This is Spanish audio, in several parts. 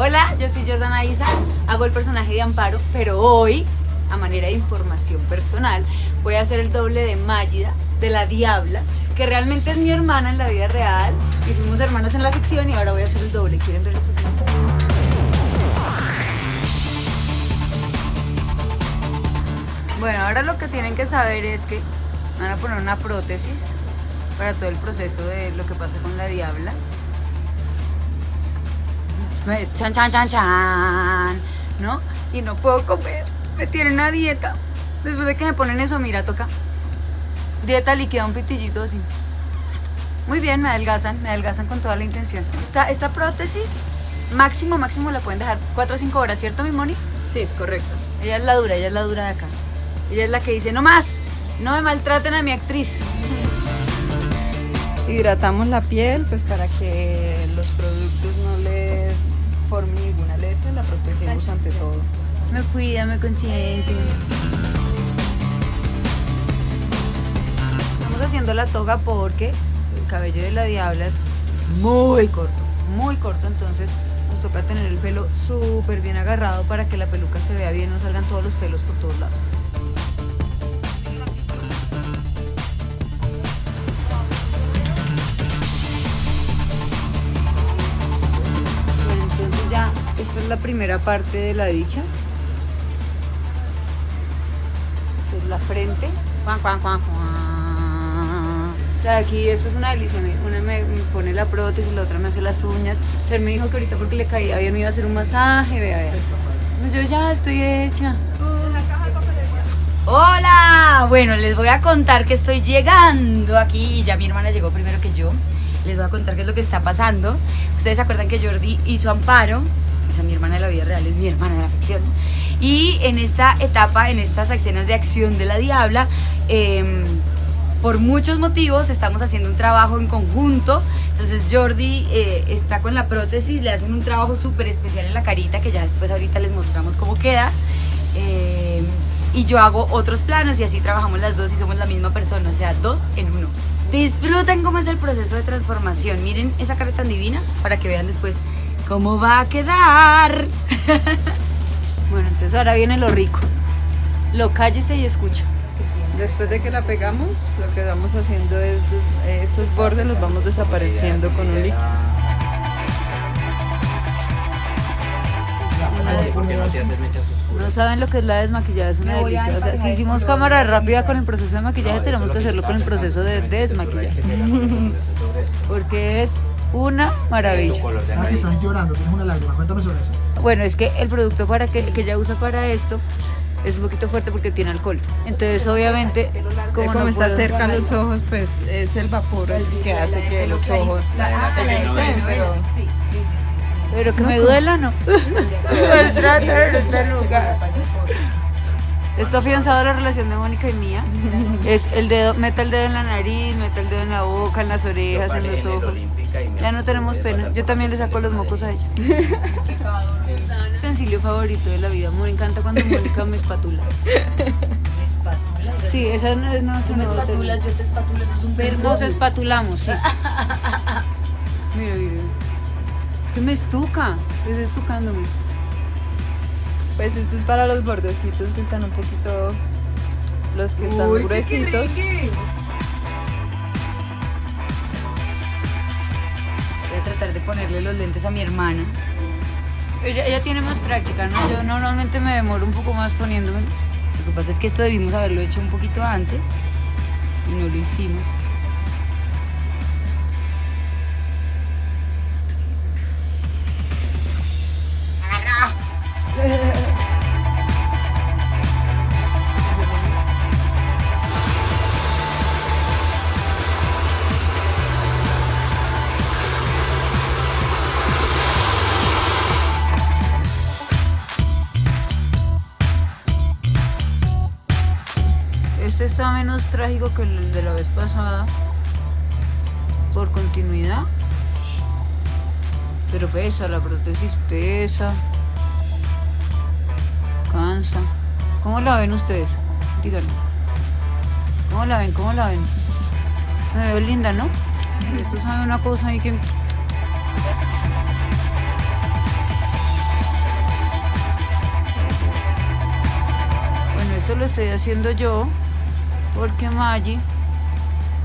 Hola, yo soy Jordana Isa, hago el personaje de Amparo, pero hoy, a manera de información personal, voy a hacer el doble de Mágida, de la Diabla, que realmente es mi hermana en la vida real, y fuimos hermanas en la ficción y ahora voy a hacer el doble. ¿Quieren ver el proceso? Bueno, ahora lo que tienen que saber es que van a poner una prótesis para todo el proceso de lo que pasa con la Diabla. Pues, chan, chan, chan, chan, ¿no? Y no puedo comer, me tienen a dieta. Después de que me ponen eso, mira, toca. Dieta líquida, un pitillito así. Muy bien, me adelgazan, me adelgazan con toda la intención. Esta, esta prótesis, máximo, máximo la pueden dejar 4 o 5 horas, ¿cierto, mi Moni? Sí, correcto. Ella es la dura, ella es la dura de acá. Ella es la que dice, no más, no me maltraten a mi actriz. Hidratamos la piel pues para que los productos no le formen ninguna letra, la protegemos ante todo. Me cuida, me consiente. Estamos haciendo la toga porque el cabello de la diabla es muy corto, muy corto, entonces nos toca tener el pelo súper bien agarrado para que la peluca se vea bien, no salgan todos los pelos por todos lados. La primera parte de la dicha. Esta es la frente. O sea, aquí esto es una delicia. me- Una me, pone la prótesis, la otra me hace las uñas. Fer me dijo que ahorita porque le caía bien me iba a hacer un masaje, vea, vea. Pues yo ya estoy hecha. Hola, bueno, les voy a contar que estoy llegando aquí y ya mi hermana llegó primero que yo. Les voy a contar qué es lo que está pasando. Ustedes se acuerdan que Jordi hizo Amparo, sea, mi hermana de la vida real es mi hermana de la ficción. Y en esta etapa, en estas escenas de acción de la Diabla, em, por muchos motivos estamos haciendo un trabajo en conjunto. Entonces Jordi eh, está con la prótesis, le hacen un trabajo súper especial en la carita que ya después ahorita les mostramos cómo queda. Eh, y yo hago otros planos y así trabajamos las dos y somos la misma persona, o sea, dos en uno. Disfruten cómo es el proceso de transformación. Miren esa cara tan divina para que vean después cómo va a quedar. bueno, entonces ahora viene lo rico. Lo cállese y escucha. Después de que la pegamos, lo que vamos haciendo es eh, estos bordes los vamos desapareciendo con un líquido. no saben lo que es la desmaquillada, es una delicia. O sea, si hicimos cámara rápida con el proceso de maquillaje, tenemos que hacerlo con el proceso de desmaquillaje. Porque es una Tu maravilla. color de ¿Sabes que estás llorando? Tienes una lágrima. Cuéntame sobre eso. Bueno, es que el producto para que, que ella usa para esto es un poquito fuerte porque tiene alcohol. Entonces, obviamente, Como, como, no está cerca a los ojos, pues es el vapor el que hace que los ojos la peleen, pero Pero que me duela, no. Maltrata en este lugar. Esto ha afianzado la relación de Mónica y mía. Es el dedo, meta el dedo en la nariz, meta el dedo en la boca, en las orejas, en los ojos. Ya no tenemos pena. Yo también le saco los mocos a ella. Utensilio favorito de la vida. Me encanta cuando Mónica me espatula. Sí, esa no es nuestra Tú me espatulas, yo te espatulo, eso es un verbo. Nos espatulamos, sí. Mira, mira. Es que me estuca. Es estucándome. Pues esto es para los bordecitos que están un poquito los que están gruesitos. Voy a tratar de ponerle los lentes a mi hermana. Ella, ella tiene más práctica, ¿no? Yo normalmente me demoro un poco más poniéndome. Lo que pasa es que esto debimos haberlo hecho un poquito antes y no lo hicimos. está menos trágico que el de la vez pasada por continuidad. Pero pesa, la prótesis pesa. Cansa. ¿Cómo la ven ustedes? Díganme. ¿Cómo la ven? ¿Cómo la ven? Me veo linda, ¿no? Esto sabe una cosa ahí que... Bueno, esto lo estoy haciendo yo porque Maggie,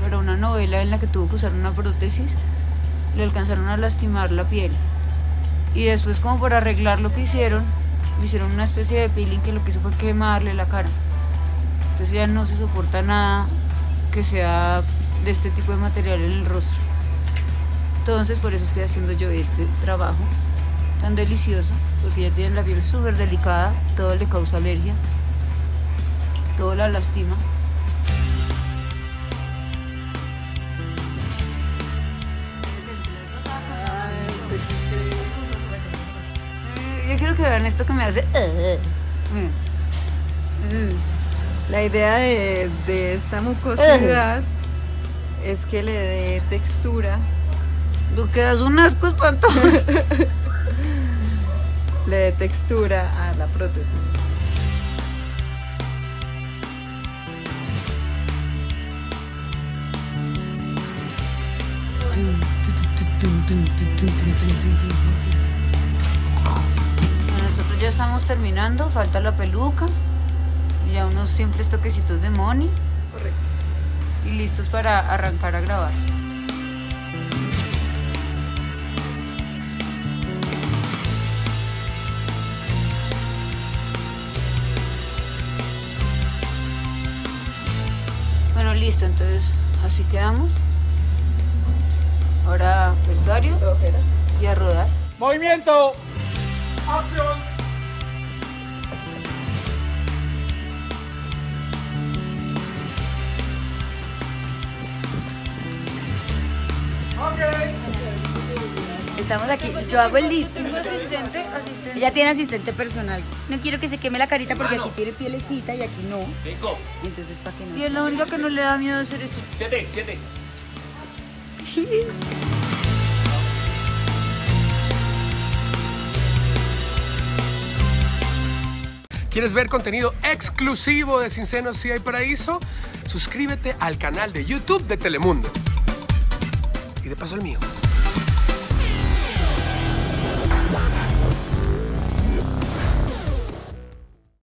para una novela en la que tuvo que usar una prótesis, le alcanzaron a lastimar la piel. Y después como por arreglar lo que hicieron, le hicieron una especie de peeling que lo que hizo fue quemarle la cara. Entonces ya no se soporta nada que sea de este tipo de material en el rostro. Entonces por eso estoy haciendo yo este trabajo tan delicioso, porque ya tienen la piel súper delicada, todo le causa alergia, todo la lastima. Quiero que vean esto que me hace... eh. Eh. La idea de, de esta mucosidad es que le dé textura, Lo que das un asco espantoso. le dé textura a la prótesis. Ya estamos terminando, falta la peluca y ya unos simples toquecitos de money Correcto. y listos para arrancar a grabar. Bueno, listo, entonces así quedamos. Ahora vestuario y a rodar. Movimiento. Acción. Estamos aquí, yo hago el lip sync. asistente, asistente. Ella tiene asistente personal. No quiero que se queme la carita porque aquí tiene pielecita y aquí no. Cinco, Entonces, ¿para qué no? Y es la única que no le da miedo hacer esto. siete, siete. ¿Quieres ver contenido exclusivo de Sin Senos Si Hay Paraíso? Suscríbete al canal de YouTube de Telemundo. Y de paso al mío.